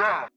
down.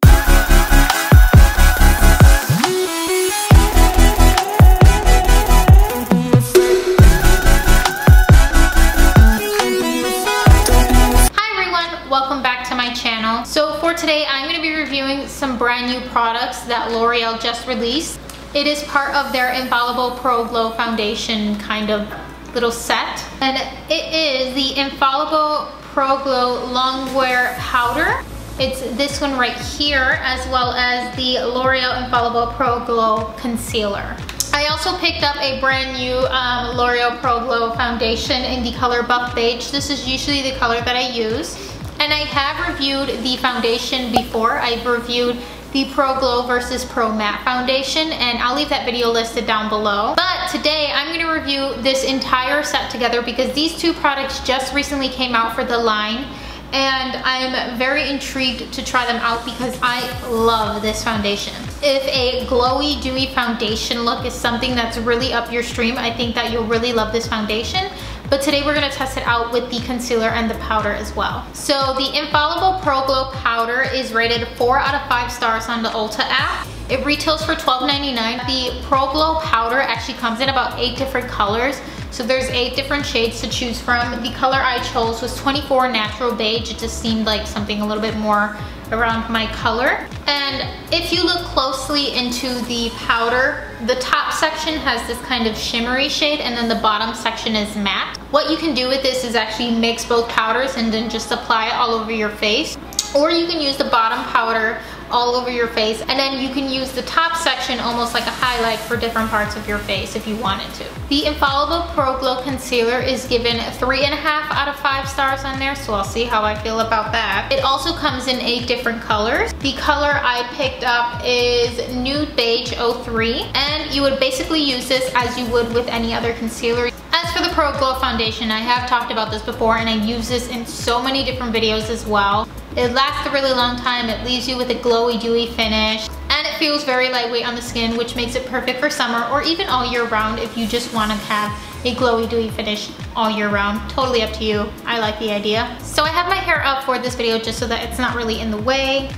Hi everyone, welcome back to my channel. So for today, I'm going to be reviewing some brand new products that L'Oreal just released. It is part of their Infallible Pro Glow Foundation kind of little set. And it is the Infallible Pro Glow Longwear Powder. It's this one right here, as well as the L'Oreal Infallible Pro Glow Concealer. I also picked up a brand new um, L'Oreal Pro Glow foundation in the color Buff Beige. This is usually the color that I use. And I have reviewed the foundation before. I've reviewed the Pro Glow versus Pro Matte foundation and I'll leave that video listed down below. But today I'm going to review this entire set together because these two products just recently came out for the line and I'm very intrigued to try them out because I love this foundation. If a glowy, dewy foundation look is something that's really up your stream, I think that you'll really love this foundation. But today we're gonna test it out with the concealer and the powder as well. So the Infallible Pro Glow Powder is rated four out of five stars on the Ulta app. It retails for $12.99. The Pro Glow Powder actually comes in about eight different colors. So there's eight different shades to choose from. The color I chose was 24 Natural Beige. It just seemed like something a little bit more around my color. And if you look closely into the powder, the top section has this kind of shimmery shade and then the bottom section is matte. What you can do with this is actually mix both powders and then just apply it all over your face. Or you can use the bottom powder all over your face and then you can use the top section almost like a highlight for different parts of your face if you wanted to. The Infallible Pro Glow Concealer is given three and a half out of five stars on there so I'll see how I feel about that. It also comes in eight different colors. The color I picked up is Nude Beige 03 and you would basically use this as you would with any other concealer. As for the Pro Glow Foundation, I have talked about this before and I use this in so many different videos as well. It lasts a really long time, it leaves you with a glowy dewy finish, and it feels very lightweight on the skin which makes it perfect for summer or even all year round if you just want to have a glowy dewy finish all year round. Totally up to you. I like the idea. So I have my hair up for this video just so that it's not really in the way.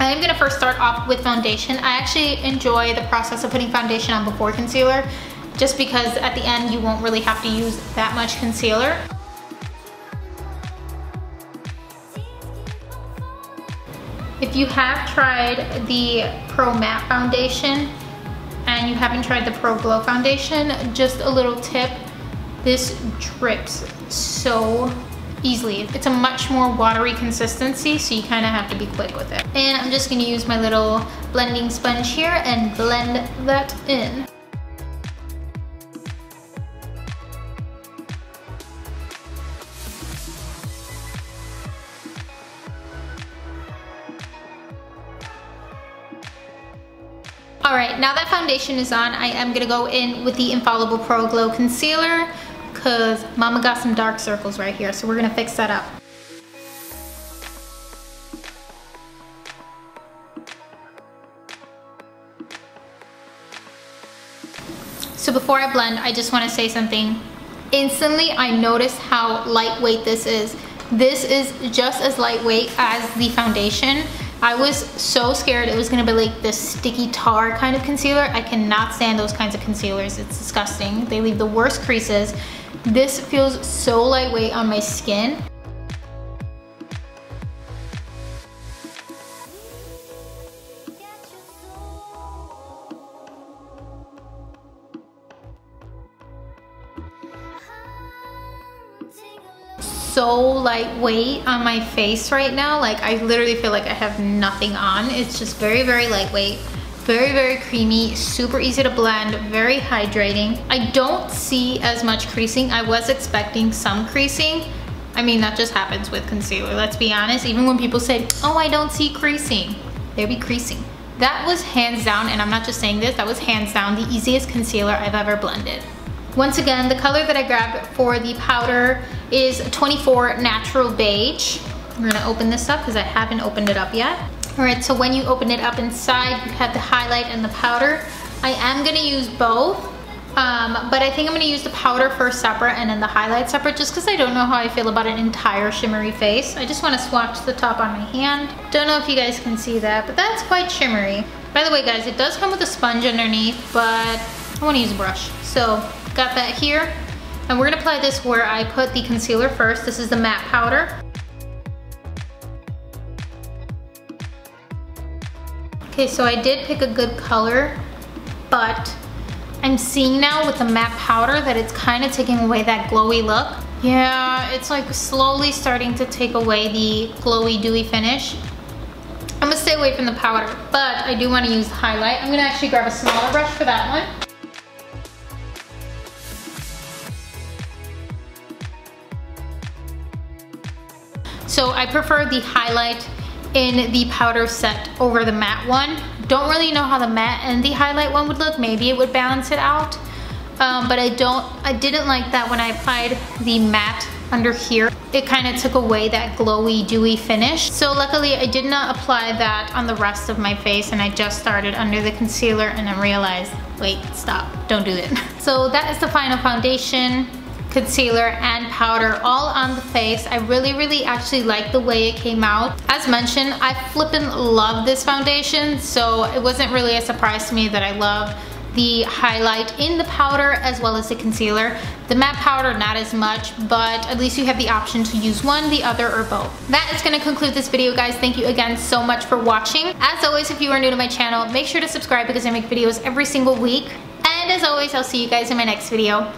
I am gonna first start off with foundation. I actually enjoy the process of putting foundation on before concealer just because at the end you won't really have to use that much concealer. If you have tried the Pro Matte Foundation and you haven't tried the Pro Glow Foundation, just a little tip, this drips so easily. It's a much more watery consistency, so you kind of have to be quick with it. And I'm just gonna use my little blending sponge here and blend that in. All right, now that foundation is on, I am gonna go in with the Infallible Pro Glow Concealer because mama got some dark circles right here, so we're gonna fix that up. So before I blend, I just wanna say something. Instantly, I noticed how lightweight this is. This is just as lightweight as the foundation. I was so scared it was gonna be like this sticky tar kind of concealer. I cannot stand those kinds of concealers. It's disgusting. They leave the worst creases. This feels so lightweight on my skin. So lightweight on my face right now. Like I literally feel like I have nothing on. It's just very, very lightweight. Very, very creamy, super easy to blend, very hydrating. I don't see as much creasing. I was expecting some creasing. I mean, that just happens with concealer, let's be honest. Even when people say, oh, I don't see creasing, there be creasing. That was hands down, and I'm not just saying this, that was hands down the easiest concealer I've ever blended. Once again, the color that I grabbed for the powder is 24 Natural Beige. We're gonna open this up because I haven't opened it up yet. All right, so when you open it up inside, you have the highlight and the powder. I am gonna use both. Um, but I think I'm gonna use the powder first separate and then the highlight separate just because I don't know how I feel about an entire shimmery face. I just wanna swatch the top on my hand. Don't know if you guys can see that, but that's quite shimmery. By the way guys, it does come with a sponge underneath, but I wanna use a brush. So got that here. And we're gonna apply this where I put the concealer first. This is the matte powder. Okay, so I did pick a good color, but I'm seeing now with the matte powder that it's kind of taking away that glowy look. Yeah, it's like slowly starting to take away the glowy dewy finish. I'm gonna stay away from the powder, but I do wanna use the highlight. I'm gonna actually grab a smaller brush for that one. So I prefer the highlight in the powder set over the matte one. Don't really know how the matte and the highlight one would look. Maybe it would balance it out. Um, but I don't, I didn't like that when I applied the matte under here. It kind of took away that glowy, dewy finish. So luckily I did not apply that on the rest of my face and I just started under the concealer and I realized, wait, stop, don't do it. So that is the final foundation concealer and powder all on the face. I really, really actually like the way it came out. As mentioned, I flippin' love this foundation, so it wasn't really a surprise to me that I love the highlight in the powder as well as the concealer. The matte powder, not as much, but at least you have the option to use one, the other, or both. That is gonna conclude this video, guys. Thank you again so much for watching. As always, if you are new to my channel, make sure to subscribe because I make videos every single week. And as always, I'll see you guys in my next video.